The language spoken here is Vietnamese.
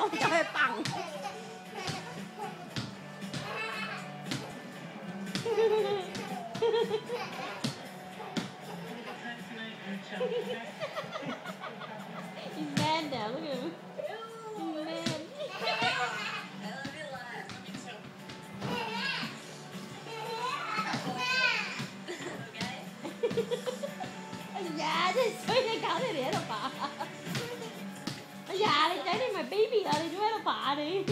ông cho em bằng He's mad now, look at him. He's mad. dạ, thế suy nghĩ cả thế này đâu bà. parem.